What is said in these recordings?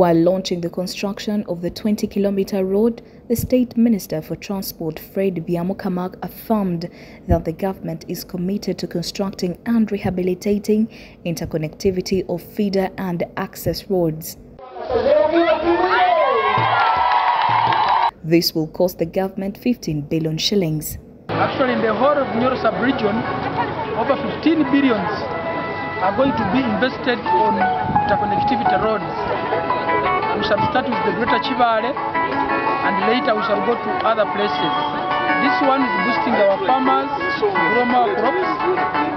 While launching the construction of the 20 kilometer road, the State Minister for Transport Fred Byamukama affirmed that the government is committed to constructing and rehabilitating interconnectivity of feeder and access roads. This will cost the government 15 billion shillings. Actually, in the whole of Nyoro sub-region, over 15 billions are going to be invested on interconnectivity roads. We shall start with the Greater Kibaale and later we shall go to other places. This one is boosting our farmers to grow more crops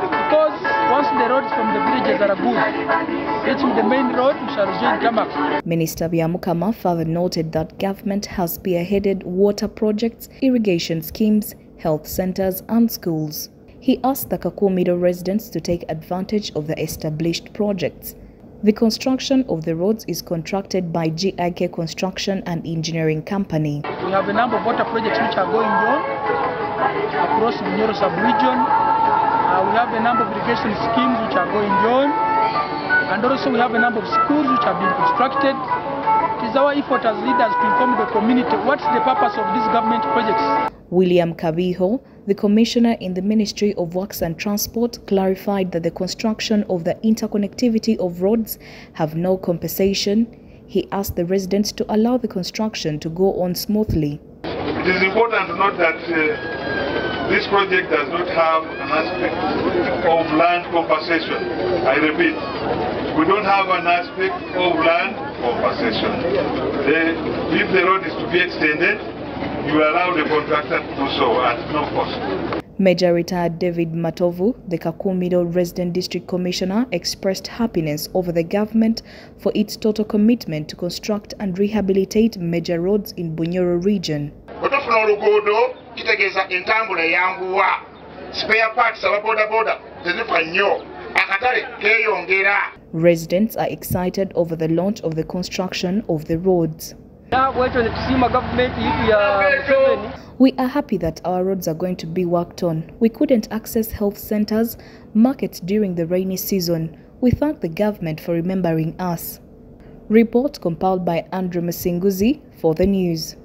because once the roads from the villages are good, reaching the main road, we shall enjoy tarmac. Minister Byamukama further noted that government has spearheaded water projects, irrigation schemes, health centers and schools. He asked the Kakumiro residents to take advantage of the established projects. The construction of the roads is contracted by GIK Construction and Engineering Company. We have a number of water projects which are going on across the Nyoro sub-region. Uh, we have a number of irrigation schemes which are going on. And also we have a number of schools which have been constructed. It is our effort as leaders to inform the community what's the purpose of these government projects. William Kabiho, the commissioner in the Ministry of Works and Transport, clarified that the construction of the interconnectivity of roads have no compensation. He asked the residents to allow the construction to go on smoothly. It is important to note that uh, this project does not have an aspect of land compensation. I repeat, we don't have an aspect of land compensation. The, if the road is to be extended, you allow the contractor to do so at no cost. Major retired David Matovu, the Kakumido resident district commissioner, expressed happiness over the government for its total commitment to construct and rehabilitate major roads in Bunyoro region. oluguudo kitegeeza entambula eyanguwa spare parts aba bodaboda tezifa nnyo akatale keeyongera Residents are excited over the launch of the construction of the roads. We are happy that our roads are going to be worked on. We couldn't access health centers, markets during the rainy season. We thank the government for remembering us. Report compiled by Andrew Masinguzi for the news.